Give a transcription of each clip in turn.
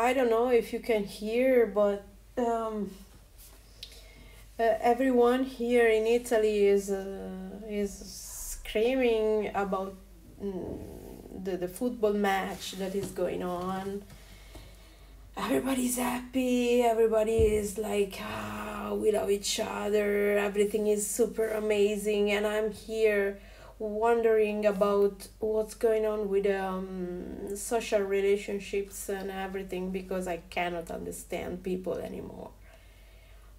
I don't know if you can hear, but um, uh, everyone here in Italy is uh, is screaming about mm, the the football match that is going on. Everybody's happy. Everybody is like, ah, we love each other. Everything is super amazing, and I'm here wondering about what's going on with um, social relationships and everything because I cannot understand people anymore.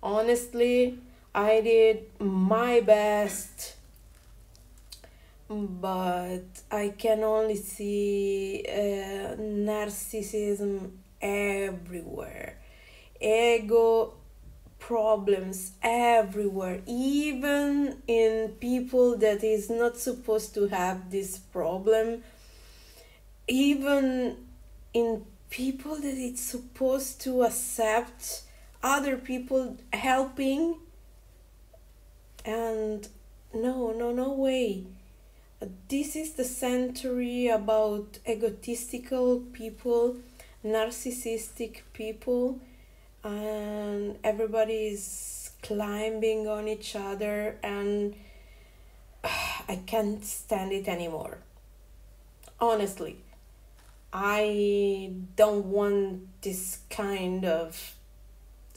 Honestly, I did my best, but I can only see uh, narcissism everywhere, ego problems everywhere even in people that is not supposed to have this problem even in people that it's supposed to accept other people helping. And no no no way. This is the century about egotistical people narcissistic people and everybody is climbing on each other and I can't stand it anymore. Honestly, I don't want this kind of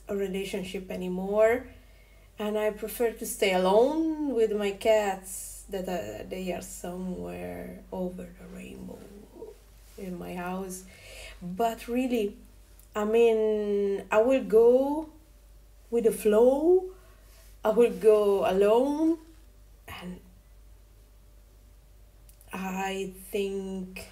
a relationship anymore and I prefer to stay alone with my cats that uh, they are somewhere over the rainbow in my house. But really, I mean, I will go with the flow. I will go alone. And I think